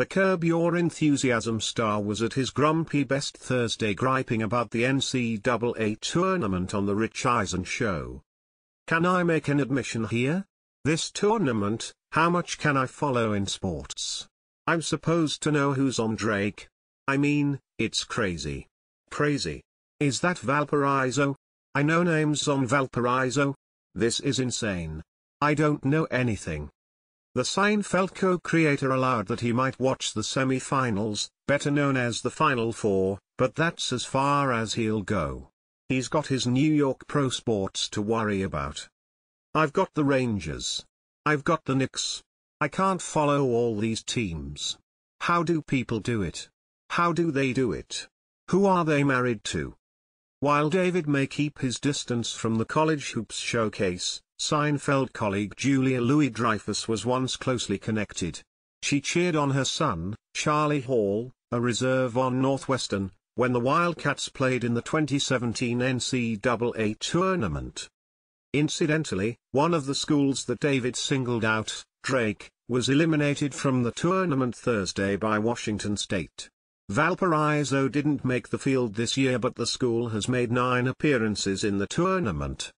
The Curb Your Enthusiasm star was at his grumpy best Thursday griping about the NCAA tournament on The Rich Eisen Show. Can I make an admission here? This tournament, how much can I follow in sports? I'm supposed to know who's on Drake. I mean, it's crazy. Crazy. Is that Valparaiso? I know names on Valparaiso. This is insane. I don't know anything. The Seinfeld co-creator allowed that he might watch the semi-finals, better known as the Final Four, but that's as far as he'll go. He's got his New York pro sports to worry about. I've got the Rangers. I've got the Knicks. I can't follow all these teams. How do people do it? How do they do it? Who are they married to? While David may keep his distance from the college hoops showcase, Seinfeld colleague Julia Louis-Dreyfus was once closely connected. She cheered on her son, Charlie Hall, a reserve on Northwestern, when the Wildcats played in the 2017 NCAA tournament. Incidentally, one of the schools that David singled out, Drake, was eliminated from the tournament Thursday by Washington State. Valparaiso didn't make the field this year but the school has made nine appearances in the tournament.